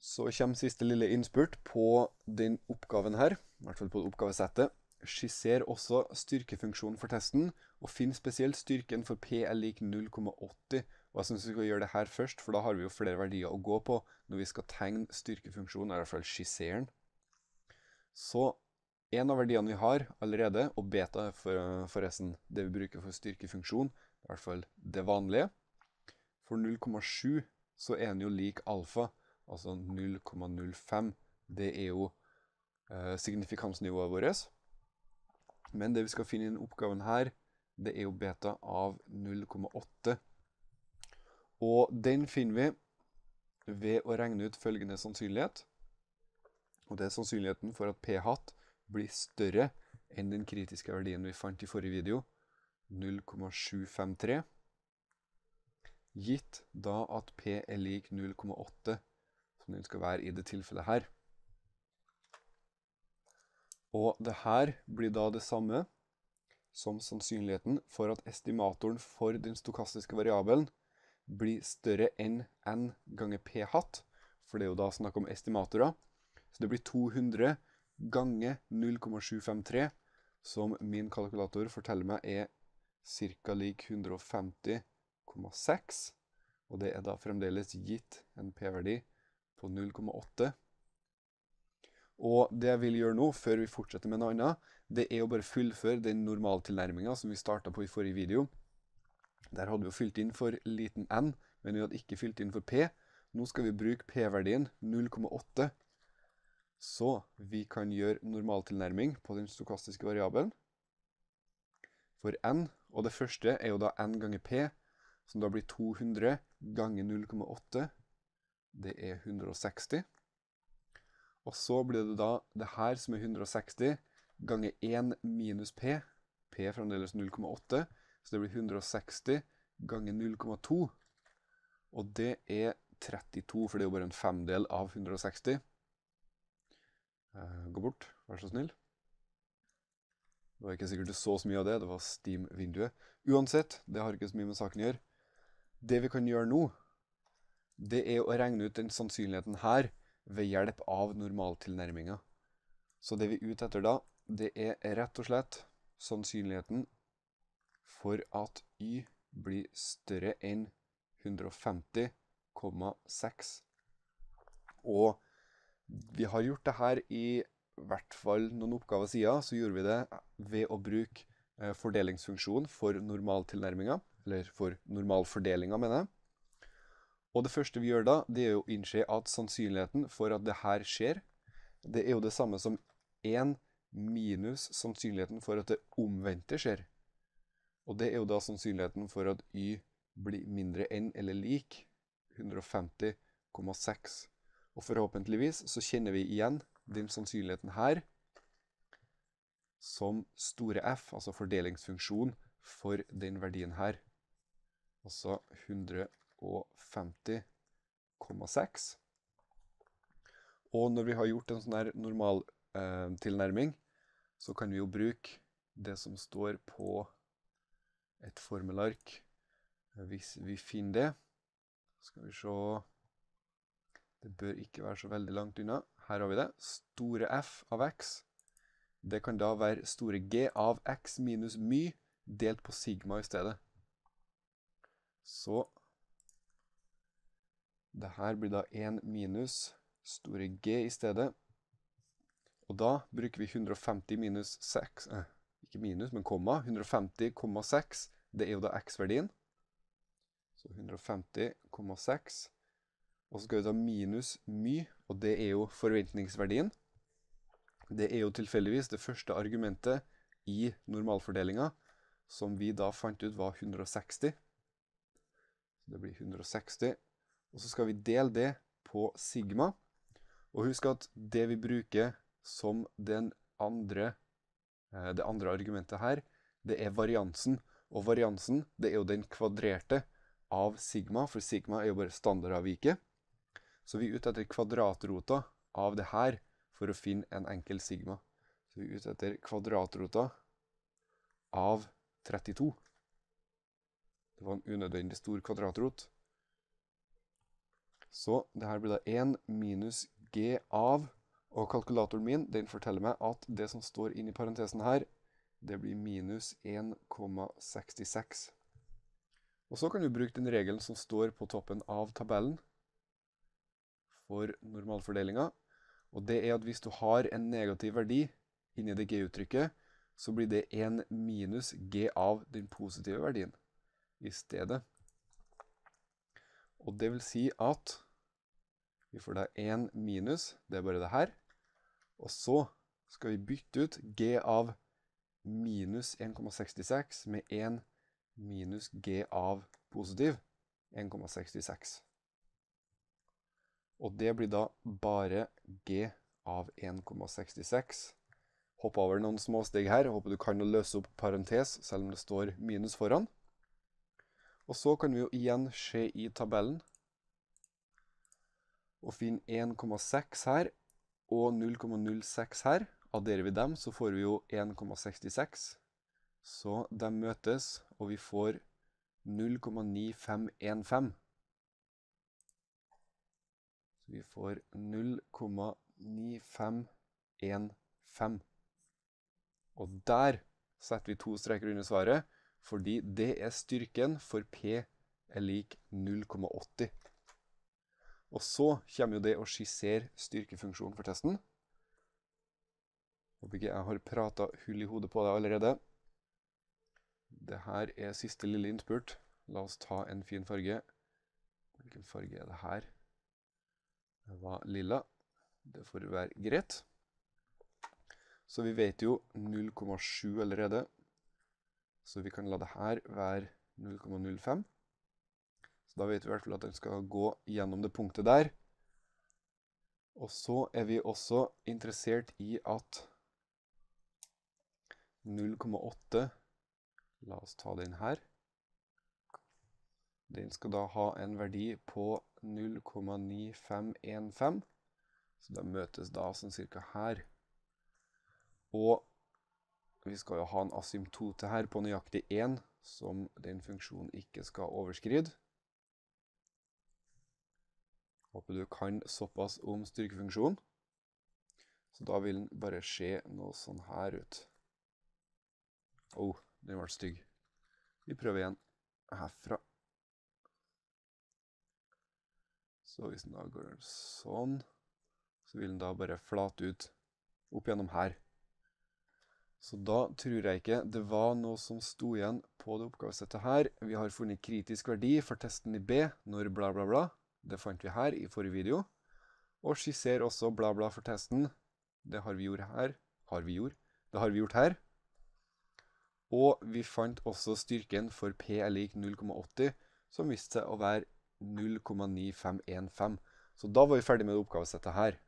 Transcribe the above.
Så kommer siste lille innspurt på den oppgaven her, i hvert fall på oppgavesettet. Skisser også styrkefunksjonen for testen, og finn spesielt styrken for P er lik 0,80. Og jeg synes vi skal gjøre det her først, for da har vi jo flere verdier å gå på når vi skal tegne styrkefunksjonen, i hvert fall skisseren. Så en av verdiene vi har allerede, og beta er for, forresten det vi bruker for styrkefunksjon, i hvert fall det vanlige. For 0,7 så er den jo lik alfa, altså 0,05. Det er jo eh, signifikansnivået vårt. Men det vi skal finne i denne oppgaven her, det er jo beta av 0,8. Og den finner vi ved å regne ut følgende sannsynlighet. Og det er sannsynligheten for at p-hatt blir større enn den kritiske verdien vi fant i forrige video, 0,753. Gitt da at p er lik 0,8 den skal være i det tilfellet her. Og det her blir da det samme som sannsynligheten for at estimatoren for den stokastiske variabelen blir større enn n ganger p hatt, for det er jo da snakk om estimatorer. Så det blir 200 ganger 0,753, som min kalkulator forteller meg er ca. lik 150,6. Og det er da fremdeles gitt en p-verdi på 0,8. Og det jeg vil gjøre nå, før vi fortsetter med noe annet, det er å bare fullføre den normaltilnærmingen som vi startet på i forrige video. Der hadde vi jo fylt inn for liten n, men vi hadde ikke fylt inn for p. Nå skal vi bruke p-verdien 0,8. Så vi kan gjøre normaltilnærming på den stokastiske variabelen. For n, og det første er jo da n ganger p, som da blir 200 ganger 0,8 det er 160. Og så blir det da det her som er 160 ganger 1 minus p. P er fremdeles 0,8, så det blir 160 ganger 0,2. Og det er 32, for det er jo bare en femdel av 160. Eh, gå bort, vær så snill. Det var ikke sikkert du så så mye av det, det var Steam-vinduet. Uansett, det har ikke så mye med saken å gjøre. Det vi kan gjøre nå, det er å regne ut den sannsynligheten her ved hjelp av normaltilnærminga. Så det vi er ute etter da, det er rett og slett sannsynligheten for at y blir større enn 150,6. Og vi har gjort det her i hvert fall noen oppgaver siden, så gjorde vi det ved å bruke eh, fordelingsfunksjon for normaltilnærminga, eller for normalfordelinga, mener jeg. Og det første vi gjør da, det er å innse at sannsynligheten for at det her skjer, det er jo det samme som 1 minus sannsynligheten for at det omvendte skjer. Og det er jo da sannsynligheten for at y blir mindre enn eller lik 150,6. Og forhåpentligvis så kjenner vi igjen den sannsynligheten her som store F, altså fordelingsfunksjon, for den verdien her. Altså 150,6. Og 50,6. Og når vi har gjort en sånn her normaltilnærming, eh, så kan vi jo bruke det som står på et formelark, hvis vi finner det. Skal vi se Det bør ikke være så veldig langt unna. Her har vi det. Store F av X. Det kan da være store G av X minus my delt på sigma i stedet. Så det her blir da 1 minus store G i stedet. Og da bruker vi 150 minus 6, eh, ikke minus, men komma, 150,6, det er jo da x-verdien. Så 150,6. Og så skal vi ta minus my, og det er jo forventningsverdien. Det er jo tilfeldigvis det første argumentet i normalfordelinga, som vi da fant ut var 160. Så det blir 160 og så skal vi dele det på sigma. Og husk at det vi bruker som andre, eh, det andre argumentet her, det er variansen. Og variansen det er jo den kvadrerte av sigma, for sigma er jo bare standardavviket. Så vi er ute etter kvadratrota av det her for å finne en enkel sigma. Så vi er ute etter kvadratrota av 32. Det var en unødvendig stor kvadratrot. Så det her blir da 1 minus g av, og kalkulatoren min den forteller meg at det som står inn i parentesen her, det blir minus 1,66. Og så kan vi bruke den regelen som står på toppen av tabellen for normalfordelinga. Og det er at hvis du har en negativ verdi inni det g-uttrykket, så blir det 1 minus g av den positive verdien i stedet. Og det vil si at vi får da 1 minus, det er bare det her. Og så skal vi bytte ut g av minus 1,66 med 1 minus g av positiv 1,66. Og det blir da bare g av 1,66. Hopp over noen små steg her. Håper du kan løse opp parentes, selv om det står minus foran. Og så kan vi jo igjen se i tabellen og finne 1,6 her og 0,06 her. Adderer vi dem, så får vi jo 1,66. Så de møtes, og vi får 0,9515. Så vi får 0,9515. Og der setter vi to streker under svaret, fordi det er styrken for P er lik 0,80. Og så kommer jo det å skissere styrkefunksjonen for testen. Håper ikke jeg har pratet hull i hodet på det allerede. Dette er siste lille innspurt. La oss ta en fin farge. Hvilken farge er det her? Det var lilla. Det får være greit. Så vi vet jo 0,7 allerede. Så vi kan la det her være 0,05. Så da vet vi i hvert fall at den skal gå gjennom det punktet der. Og så er vi også interessert i at 0,8 La oss ta den her. Den skal da ha en verdi på 0,9515. Så da møtes da sånn cirka her. Og vi skal jo ha en asymptote her på nøyaktig 1, som den funksjonen ikke skal overskride. Håper du kan såpass om styrkefunksjonen. Så da vil den bare se noe sånn her ut. Åh, oh, den ble stygg. Vi prøver igjen herfra. Så hvis den da går sånn, så vil den da bare flate ut opp gjennom her. Så da tror jeg ikke det var noe som sto igjen på det oppgavesettet her. Vi har funnet kritisk verdi for testen i B når bla bla bla. Det fant vi her i forrige video. Og skisser også bla bla for testen. Det har vi gjort her. Har vi gjort? Det har vi gjort her. Og vi fant også styrken for P er lik 0,80, som viste seg å være 0,9515. Så da var vi ferdig med det oppgavesettet her.